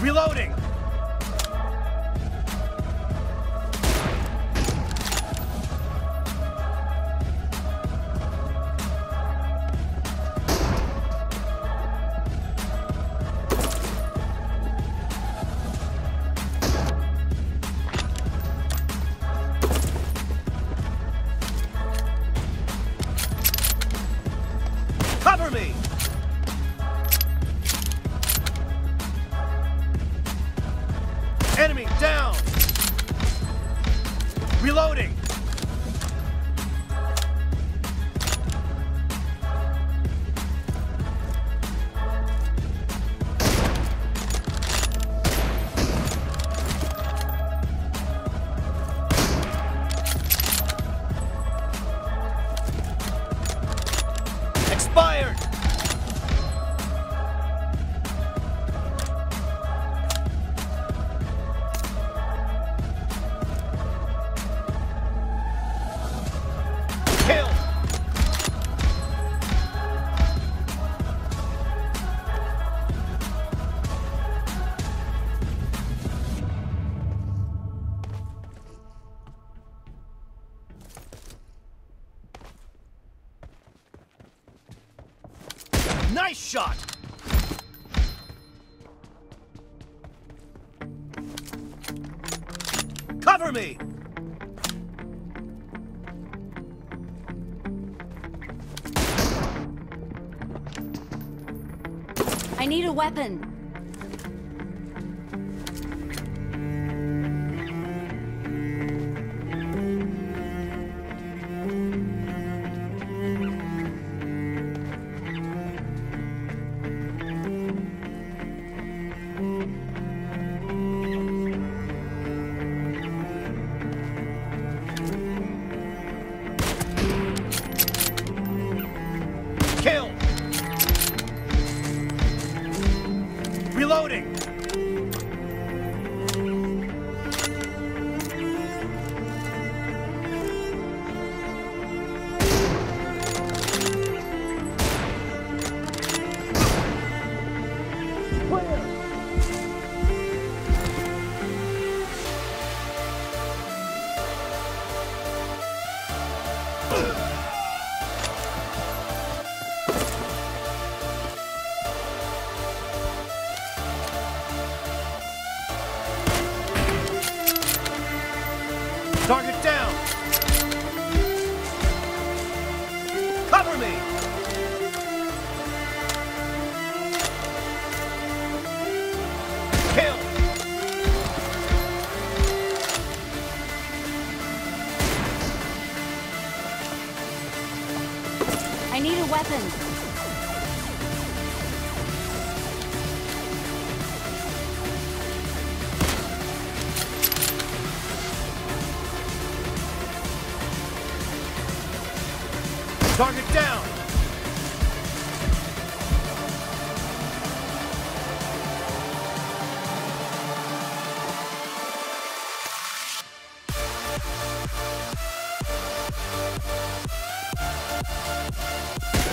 Reloading! Reloading! Shot! Cover me! I need a weapon. Target down! Cover me! Kill! I need a weapon. Target down!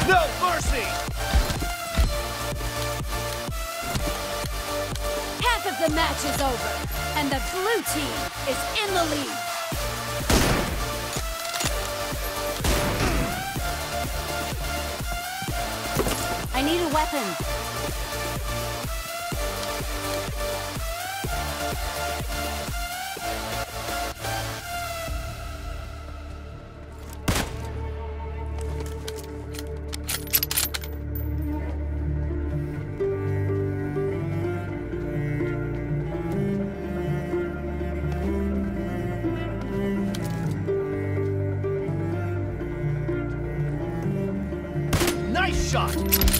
No mercy! Half of the match is over, and the blue team is in the lead. I need a weapon. shot.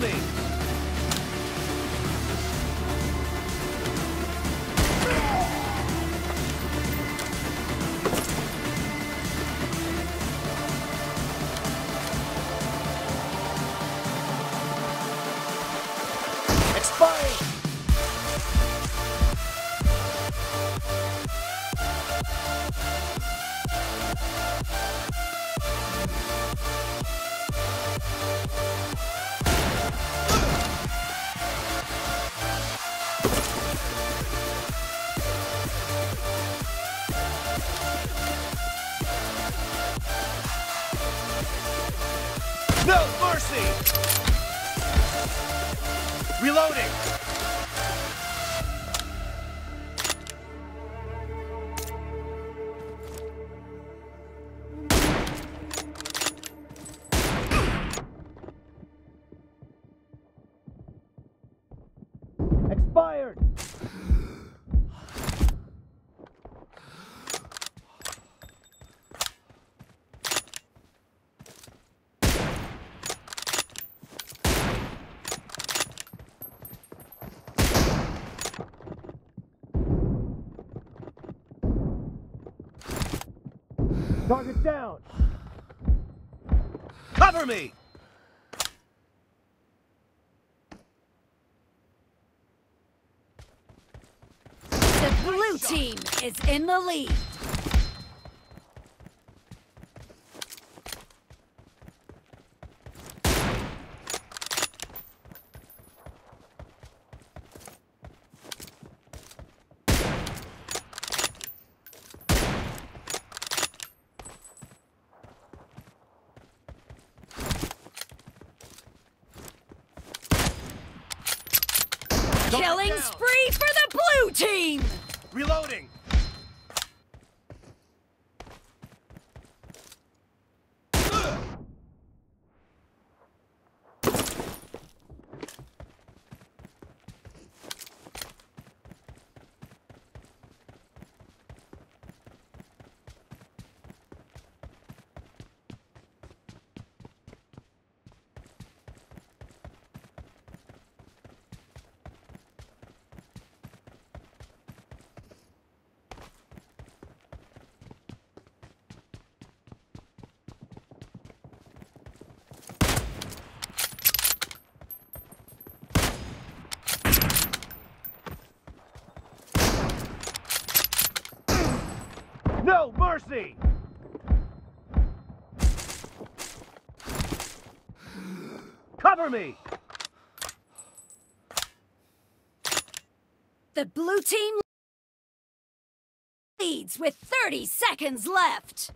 Me! Expired! No mercy! Reloading! Expired! Target down! Cover me! The blue team is in the lead. Killing spree for the blue team! Reloading! No mercy! Cover me! The blue team leads with 30 seconds left.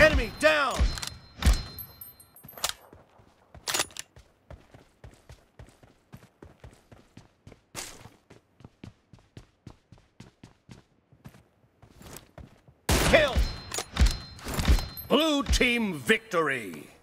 Enemy down! Kill! Blue team victory!